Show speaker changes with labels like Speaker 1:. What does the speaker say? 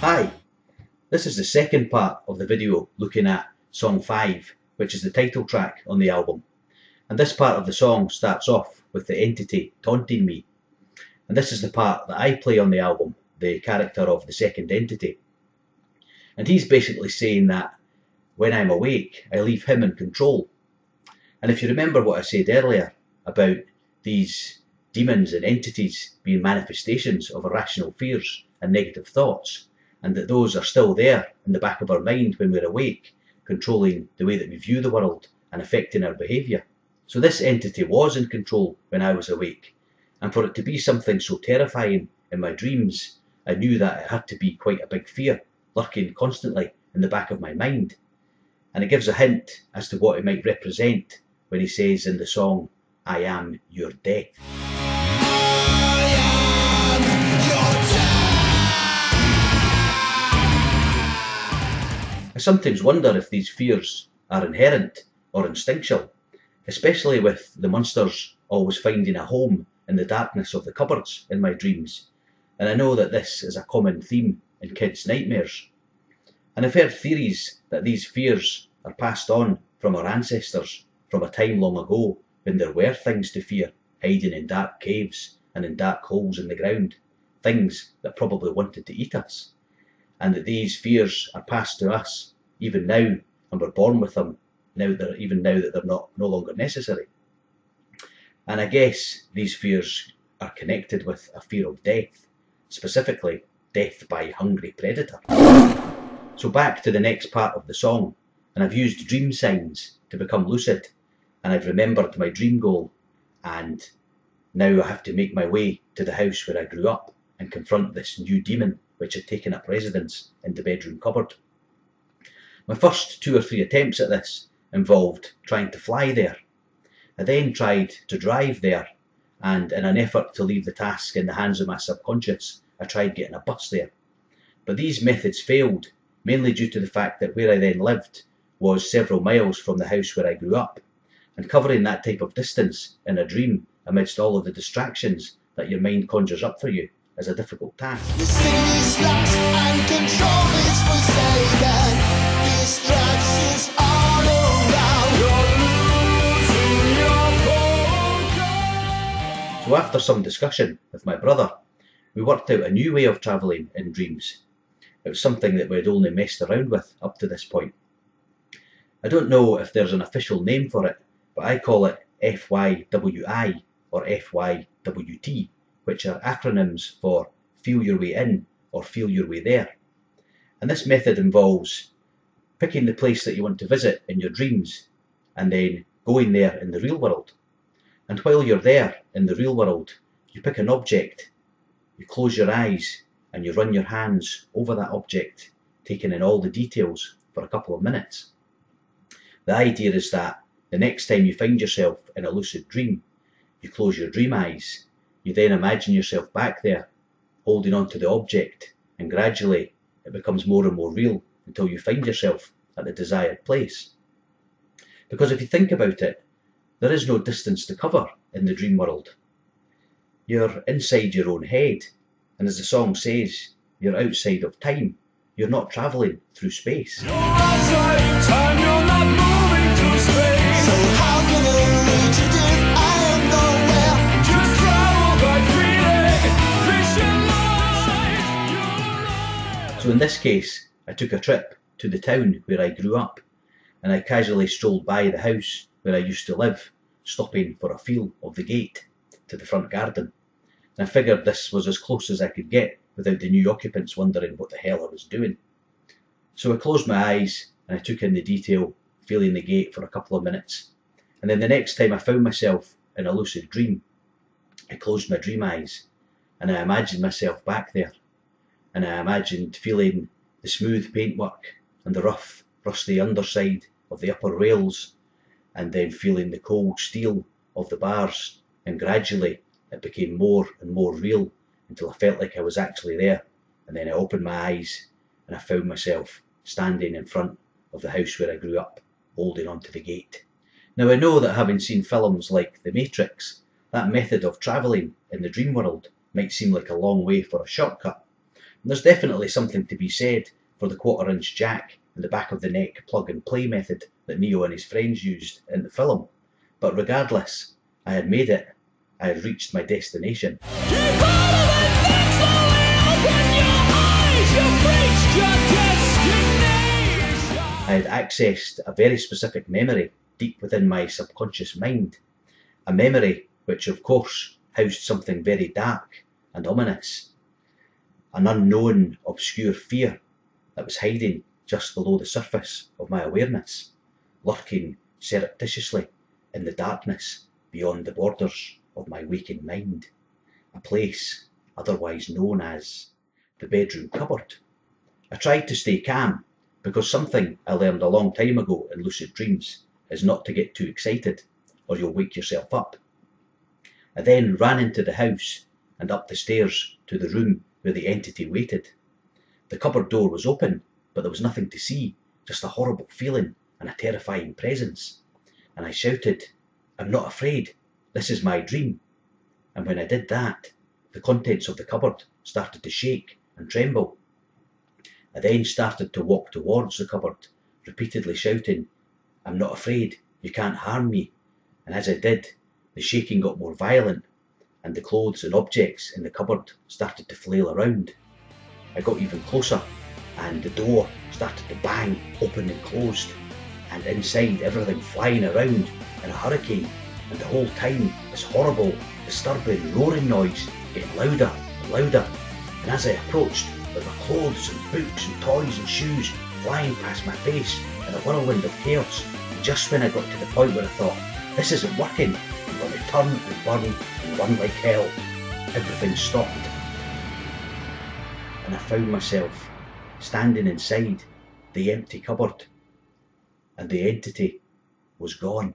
Speaker 1: Hi, this is the second part of the video looking at song 5, which is the title track on the album. And this part of the song starts off with the entity taunting me. And this is the part that I play on the album, the character of the second entity. And he's basically saying that when I'm awake, I leave him in control. And if you remember what I said earlier about these demons and entities being manifestations of irrational fears and negative thoughts, and that those are still there in the back of our mind when we're awake, controlling the way that we view the world and affecting our behaviour. So this entity was in control when I was awake, and for it to be something so terrifying in my dreams, I knew that it had to be quite a big fear lurking constantly in the back of my mind. And it gives a hint as to what it might represent when he says in the song, I am your death. Sometimes wonder if these fears are inherent or instinctual, especially with the monsters always finding a home in the darkness of the cupboards in my dreams. And I know that this is a common theme in kids' nightmares. And I've heard theories that these fears are passed on from our ancestors from a time long ago when there were things to fear hiding in dark caves and in dark holes in the ground, things that probably wanted to eat us and that these fears are passed to us even now, and we're born with them now that even now that they're not no longer necessary. And I guess these fears are connected with a fear of death, specifically death by hungry predator. So back to the next part of the song, and I've used dream signs to become lucid, and I've remembered my dream goal, and now I have to make my way to the house where I grew up and confront this new demon which had taken up residence in the bedroom cupboard. My first two or three attempts at this involved trying to fly there. I then tried to drive there, and in an effort to leave the task in the hands of my subconscious, I tried getting a bus there. But these methods failed, mainly due to the fact that where I then lived was several miles from the house where I grew up, and covering that type of distance in a dream amidst all of the distractions that your mind conjures up for you is a difficult task. So after some discussion with my brother, we worked out a new way of travelling in dreams. It was something that we had only messed around with up to this point. I don't know if there's an official name for it, but I call it FYWI or FYWT which are acronyms for Feel Your Way In or Feel Your Way There. And this method involves picking the place that you want to visit in your dreams and then going there in the real world. And while you're there in the real world, you pick an object, you close your eyes, and you run your hands over that object, taking in all the details for a couple of minutes. The idea is that the next time you find yourself in a lucid dream, you close your dream eyes you then imagine yourself back there, holding on to the object, and gradually it becomes more and more real until you find yourself at the desired place. Because if you think about it, there is no distance to cover in the dream world. You're inside your own head, and as the song says, you're outside of time. You're not travelling through space. So in this case, I took a trip to the town where I grew up, and I casually strolled by the house where I used to live, stopping for a feel of the gate to the front garden. And I figured this was as close as I could get without the new occupants wondering what the hell I was doing. So I closed my eyes and I took in the detail, feeling the gate for a couple of minutes. And then the next time I found myself in a lucid dream, I closed my dream eyes and I imagined myself back there and I imagined feeling the smooth paintwork and the rough, rusty underside of the upper rails, and then feeling the cold steel of the bars, and gradually it became more and more real until I felt like I was actually there. And then I opened my eyes and I found myself standing in front of the house where I grew up, holding onto the gate. Now I know that having seen films like The Matrix, that method of travelling in the dream world might seem like a long way for a shortcut, And there's definitely something to be said for the quarter inch jack and the back of the neck plug and play method that Neo and his friends used in the film. But regardless, I had made it. I had reached my destination. I had accessed a very specific memory deep within my subconscious mind. A memory which, of course, housed something very dark and ominous. An unknown, obscure fear that was hiding just below the surface of my awareness, lurking surreptitiously in the darkness beyond the borders of my waking mind. A place otherwise known as the bedroom cupboard. I tried to stay calm because something I learned a long time ago in lucid dreams is not to get too excited or you'll wake yourself up. I then ran into the house and up the stairs to the room where the entity waited. The cupboard door was open, but there was nothing to see, just a horrible feeling and a terrifying presence. And I shouted, I'm not afraid, this is my dream. And when I did that, the contents of the cupboard started to shake and tremble. I then started to walk towards the cupboard, repeatedly shouting, I'm not afraid, you can't harm me. And as I did, the shaking got more violent, and the clothes and objects in the cupboard started to flail around. I got even closer, and the door started to bang open and closed, and inside everything flying around in a hurricane, and the whole time this horrible, disturbing, roaring noise getting louder and louder. And as I approached, there were clothes and books and toys and shoes flying past my face in a whirlwind of chaos. And just when I got to the point where I thought, this isn't working, I'm going to turn and burn and run like hell, everything stopped. And I found myself standing inside the empty cupboard, and the entity was
Speaker 2: gone.